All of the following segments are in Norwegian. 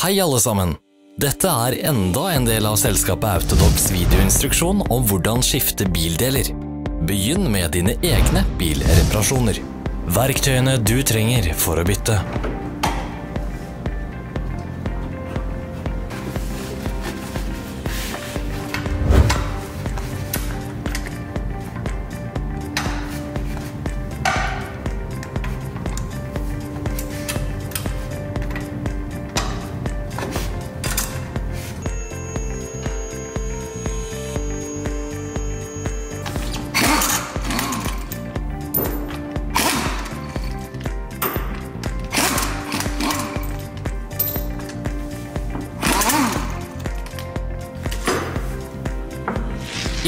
Hei alle sammen! Dette er enda en del av selskapet Autodogs videoinstruksjon om hvordan skifte bildeler. Begynn med dine egne bilreparasjoner. Verktøyene du trenger for å bytte.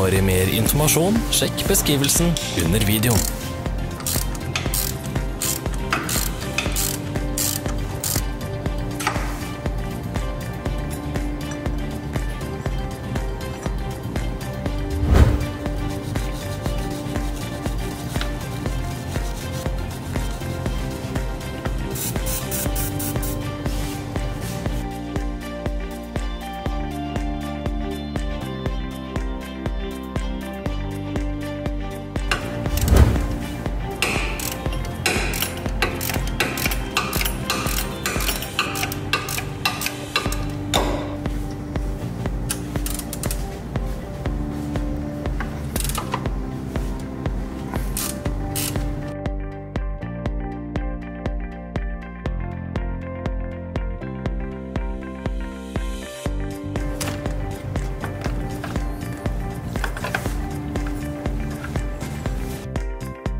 For mer informasjon, sjekk beskrivelsen under videoen.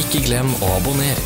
Ikke glem å abonnere.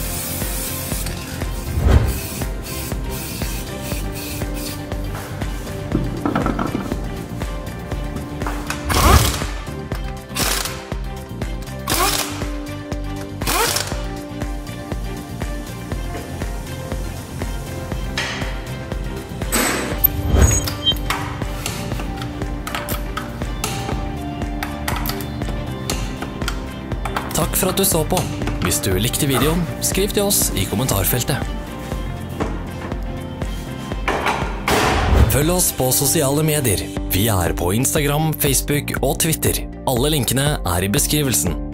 Takk for at du så på. Hvis du likte videoen, skriv til oss i kommentarfeltet. Følg oss på sosiale medier. Vi er på Instagram, Facebook og Twitter. Alle linkene er i beskrivelsen.